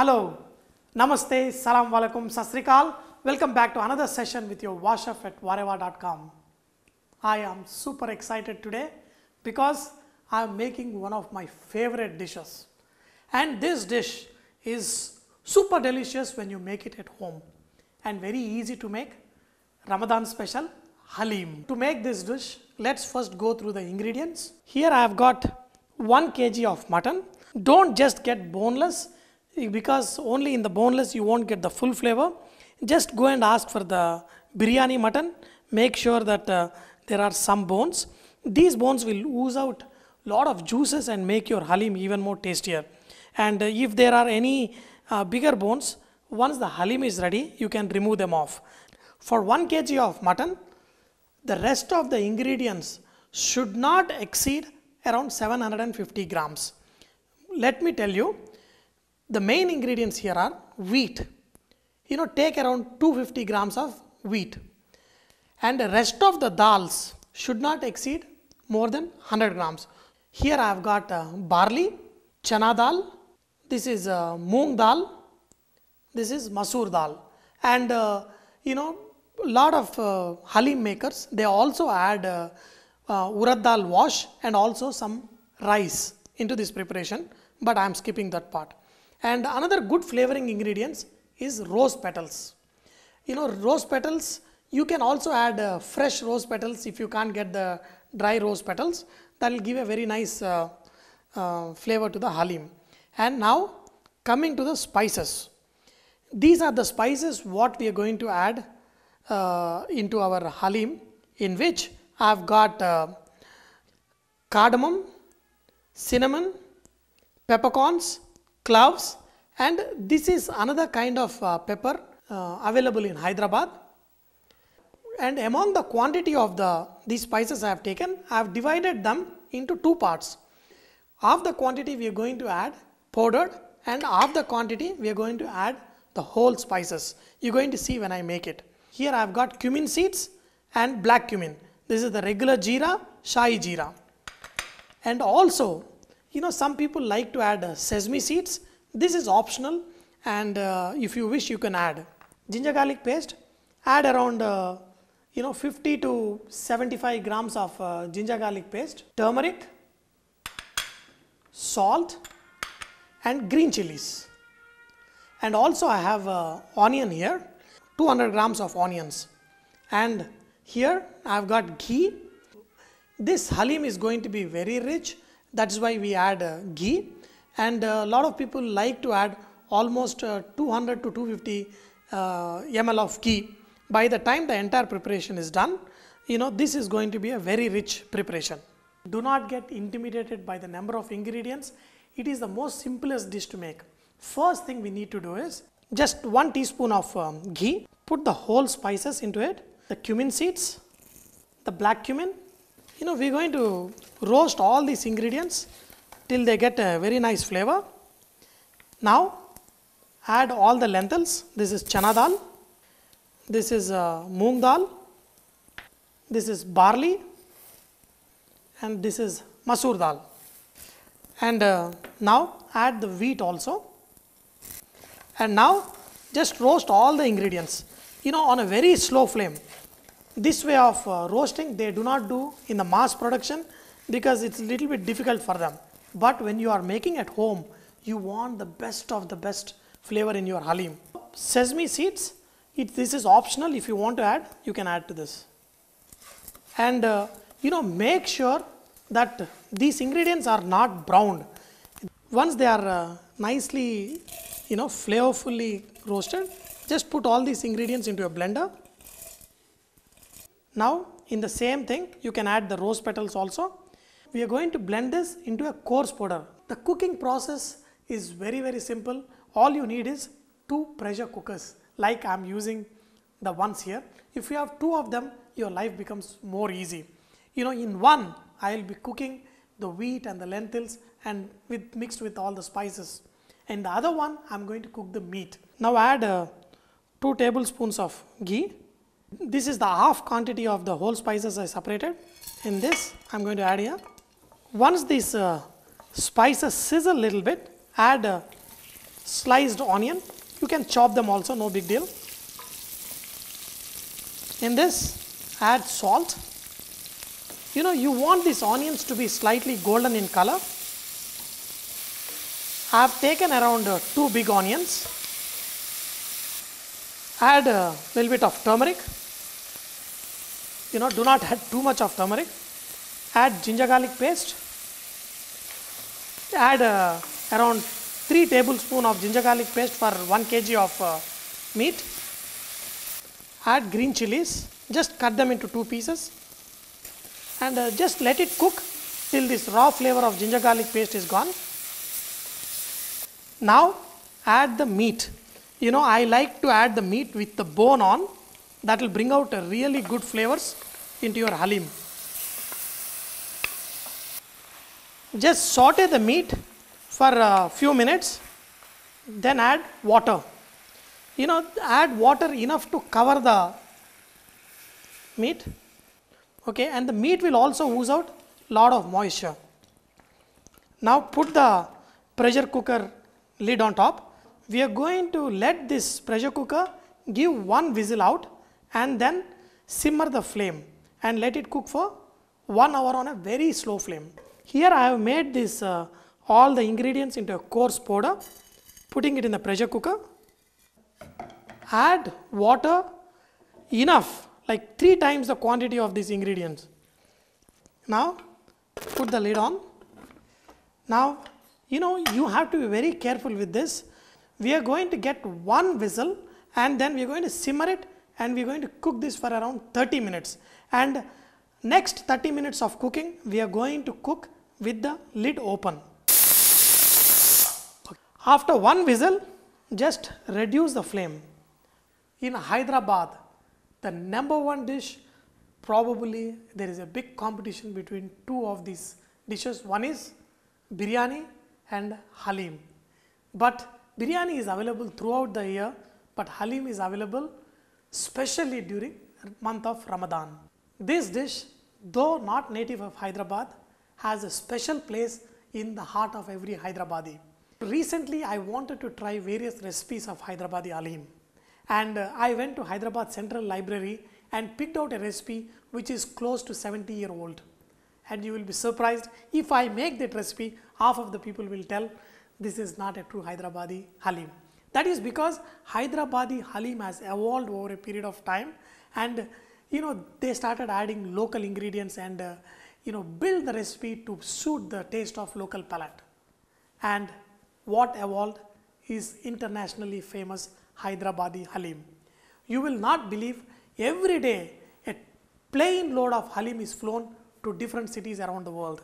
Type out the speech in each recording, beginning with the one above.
Hello, Namaste, Salam Walaikum, Sasrikal. Welcome back to another session with your Vahchef at vahrehvah.com. I am super excited today because I am making one of my favorite dishes. And this dish is super delicious when you make it at home and very easy to make. Ramadan special Halim. To make this dish, let's first go through the ingredients. Here I have got 1 kg of mutton. Don't just get boneless because only in the boneless you won't get the full flavor. Just go and ask for the biryani mutton. Make sure that uh, there are some bones. These bones will ooze out lot of juices and make your halim even more tastier. And uh, if there are any uh, bigger bones, once the halim is ready, you can remove them off. For 1 kg of mutton, the rest of the ingredients should not exceed around 750 grams. Let me tell you, the main ingredients here are wheat. You know, take around 250 grams of wheat. And the rest of the dals should not exceed more than 100 grams. Here I have got uh, barley, chana dal, this is uh, moong dal, this is masoor dal. And uh, you know, a lot of uh, halim makers, they also add uh, uh, urad dal wash and also some rice into this preparation, but I am skipping that part. And another good flavoring ingredients is rose petals. You know, rose petals, you can also add uh, fresh rose petals if you can't get the dry rose petals. That will give a very nice uh, uh, flavor to the halim. And now coming to the spices. These are the spices what we are going to add uh, into our halim in which I have got uh, cardamom, cinnamon, peppercorns, cloves and this is another kind of uh, pepper uh, available in Hyderabad. And among the quantity of the these spices I have taken, I have divided them into two parts. Half the quantity we are going to add powdered and half the quantity we are going to add the whole spices. You're going to see when I make it. Here I have got cumin seeds and black cumin. This is the regular jeera, shahi jeera. And also, you know, some people like to add uh, sesame seeds. This is optional and uh, if you wish you can add. Ginger garlic paste, add around uh, you know 50 to 75 grams of uh, ginger garlic paste, turmeric, salt and green chilies. And also I have uh, onion here, 200 grams of onions. And here I have got ghee. This halim is going to be very rich. That's why we add uh, ghee. And a lot of people like to add almost uh, 200 to 250 uh, ml of ghee. By the time the entire preparation is done, you know, this is going to be a very rich preparation. Do not get intimidated by the number of ingredients. It is the most simplest dish to make. First thing we need to do is just one teaspoon of um, ghee. Put the whole spices into it. The cumin seeds, the black cumin. You know, we're going to roast all these ingredients till they get a very nice flavor. Now, add all the lentils. This is chana dal. This is uh, moong dal. This is barley. And this is masoor dal. And uh, now add the wheat also. And now just roast all the ingredients, you know, on a very slow flame. This way of uh, roasting they do not do in the mass production because it's a little bit difficult for them. But when you are making at home, you want the best of the best flavor in your halim. Sesame seeds, it, this is optional. If you want to add, you can add to this. And uh, you know, make sure that these ingredients are not browned. Once they are uh, nicely, you know, flavorfully roasted, just put all these ingredients into a blender. Now, in the same thing, you can add the rose petals also. We are going to blend this into a coarse powder. The cooking process is very, very simple. All you need is two pressure cookers, like I am using the ones here. If you have two of them, your life becomes more easy. You know, in one, I will be cooking the wheat and the lentils and with mixed with all the spices. And the other one, I am going to cook the meat. Now add uh, 2 tablespoons of ghee. This is the half quantity of the whole spices I separated. In this, I am going to add here. Once these uh, spices sizzle a little bit, add sliced onion. You can chop them also, no big deal. In this, add salt. You know, you want these onions to be slightly golden in color. I have taken around uh, two big onions. Add a little bit of turmeric. You know, do not add too much of turmeric. Add ginger garlic paste. Add uh, around 3 tablespoon of ginger garlic paste for 1 kg of uh, meat. Add green chilies. Just cut them into two pieces and uh, just let it cook till this raw flavor of ginger garlic paste is gone. Now add the meat. You know, I like to add the meat with the bone on. That will bring out a really good flavors into your halim. Just saute the meat for a few minutes, then add water. You know, add water enough to cover the meat. Okay, and the meat will also ooze out lot of moisture. Now put the pressure cooker lid on top. We are going to let this pressure cooker give one whistle out and then simmer the flame and let it cook for one hour on a very slow flame. Here I have made this uh, all the ingredients into a coarse powder, putting it in the pressure cooker. Add water enough, like three times the quantity of these ingredients. Now put the lid on. Now you know you have to be very careful with this. We are going to get one whistle and then we are going to simmer it and we are going to cook this for around 30 minutes. And next 30 minutes of cooking we are going to cook with the lid open. After one whistle, just reduce the flame. In Hyderabad, the number one dish, probably there is a big competition between two of these dishes. One is biryani and halim. But biryani is available throughout the year, but halim is available specially during month of Ramadan. This dish, though not native of Hyderabad, has a special place in the heart of every Hyderabadi. Recently, I wanted to try various recipes of Hyderabadi halim and uh, I went to Hyderabad Central Library and picked out a recipe which is close to 70 year old. And you will be surprised if I make that recipe, half of the people will tell this is not a true Hyderabadi halim. That is because Hyderabadi halim has evolved over a period of time and you know they started adding local ingredients and uh, you know build the recipe to suit the taste of local palate. And what evolved is internationally famous Hyderabadi Halim. You will not believe every day a plane load of Halim is flown to different cities around the world.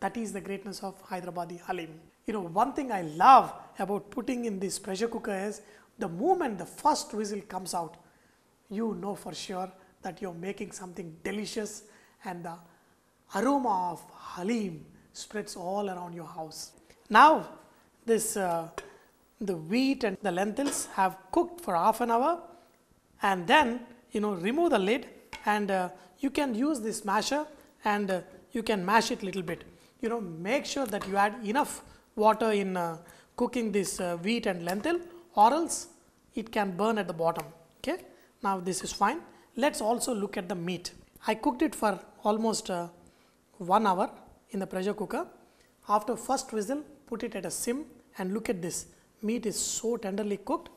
That is the greatness of Hyderabadi Halim. You know, one thing I love about putting in this pressure cooker is the moment the first whistle comes out, you know for sure that you're making something delicious and the aroma of Halim spreads all around your house. Now, this uh, the wheat and the lentils have cooked for half an hour and then you know remove the lid and uh, you can use this masher and uh, you can mash it little bit you know make sure that you add enough water in uh, cooking this uh, wheat and lentil or else it can burn at the bottom okay? Now this is fine. Let's also look at the meat. I cooked it for almost uh, one hour in the pressure cooker. After first whistle put it at a sim and look at this. Meat is so tenderly cooked.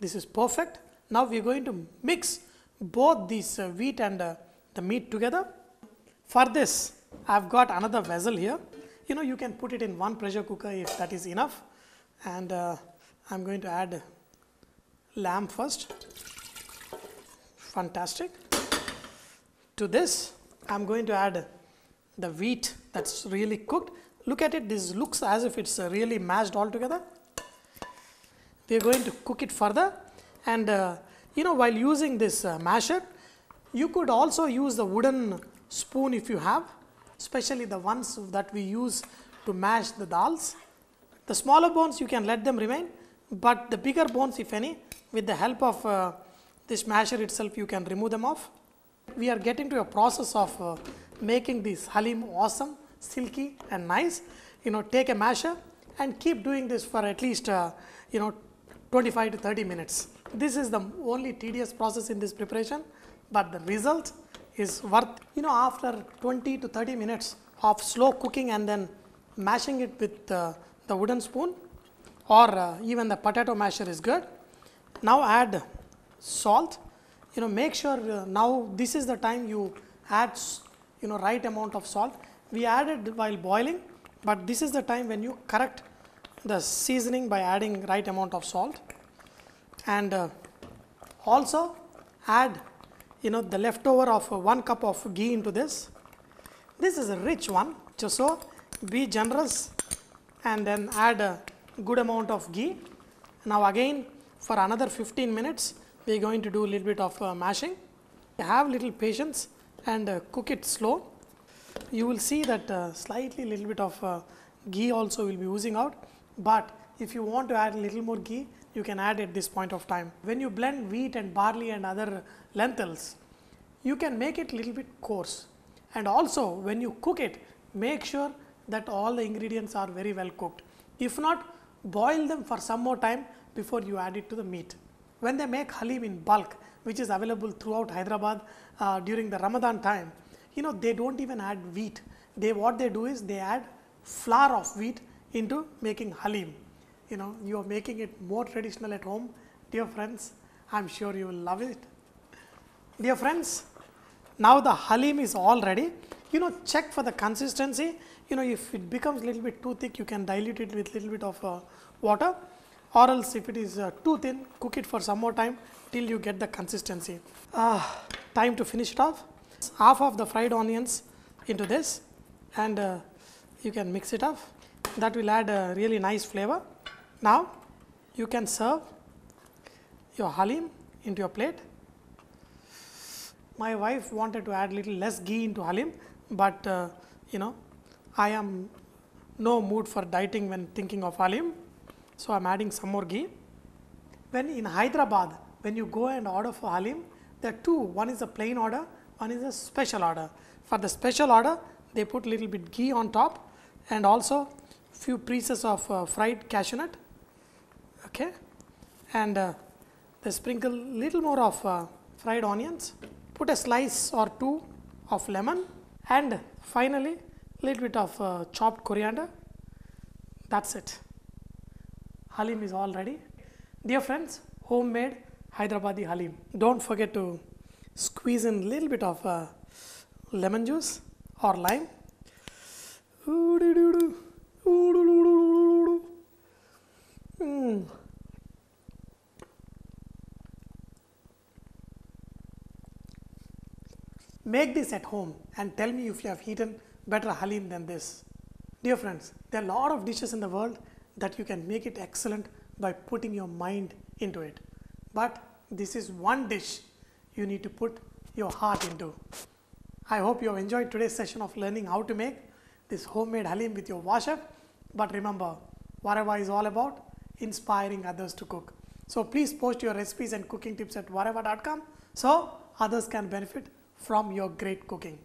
This is perfect. Now we are going to mix both these uh, wheat and uh, the meat together. For this i've got another vessel here you know you can put it in one pressure cooker if that is enough. And uh, i'm going to add lamb first. Fantastic. To this i'm going to add the wheat that's really cooked. Look at it. This looks as if it's uh, really mashed all together. We are going to cook it further. And uh, you know while using this uh, masher you could also use the wooden spoon if you have especially the ones that we use to mash the dals. The smaller bones you can let them remain but the bigger bones if any with the help of uh, this masher itself you can remove them off. We are getting to a process of uh, making this halim awesome silky and nice. You know take a masher and keep doing this for at least uh, you know 25 to 30 minutes. This is the only tedious process in this preparation, but the result is worth you know after 20 to 30 minutes of slow cooking and then mashing it with uh, the wooden spoon or uh, even the potato masher is good. Now add salt. You know make sure uh, now this is the time you add you know right amount of salt. We added while boiling, but this is the time when you correct the seasoning by adding right amount of salt and uh, also add you know the leftover of one cup of ghee into this. This is a rich one so be generous and then add a good amount of ghee. Now again for another 15 minutes we are going to do a little bit of uh, mashing. Have little patience and uh, cook it slow. You will see that uh, slightly little bit of uh, ghee also will be oozing out. But if you want to add a little more ghee you can add at this point of time. When you blend wheat and barley and other lentils you can make it little bit coarse. And also when you cook it make sure that all the ingredients are very well cooked. If not boil them for some more time before you add it to the meat. When they make halim in bulk which is available throughout hyderabad uh, during the ramadan time you know they don't even add wheat. They what they do is they add flour of wheat into making halim you know you are making it more traditional at home dear friends. I'm sure you will love it. Dear friends now the halim is all ready. You know check for the consistency. You know if it becomes a little bit too thick you can dilute it with a little bit of uh, water. Or else if it is uh, too thin cook it for some more time till you get the consistency. Uh, time to finish it off. Half of the fried onions into this and uh, you can mix it up. That will add a really nice flavor now you can serve your halim into your plate. My wife wanted to add little less ghee into halim but uh, you know i am no mood for dieting when thinking of halim so i'm adding some more ghee. When in hyderabad when you go and order for halim there are two. One is a plain order one is a special order. For the special order they put little bit ghee on top and also few pieces of uh, fried cashew nut okay and uh, they sprinkle little more of uh, fried onions put a slice or two of lemon and finally little bit of uh, chopped coriander that's it halim is all ready dear friends homemade hyderabadi halim don't forget to squeeze in little bit of uh, lemon juice or lime. Mm. Make this at home and tell me if you have eaten better halim than this. Dear friends, there are a lot of dishes in the world that you can make it excellent by putting your mind into it. But this is one dish you need to put your heart into. I hope you have enjoyed today's session of learning how to make this homemade halim with your Vahchef. But remember, VahRehVah is all about inspiring others to cook. So please post your recipes and cooking tips at vahrehvah.com so others can benefit from your great cooking.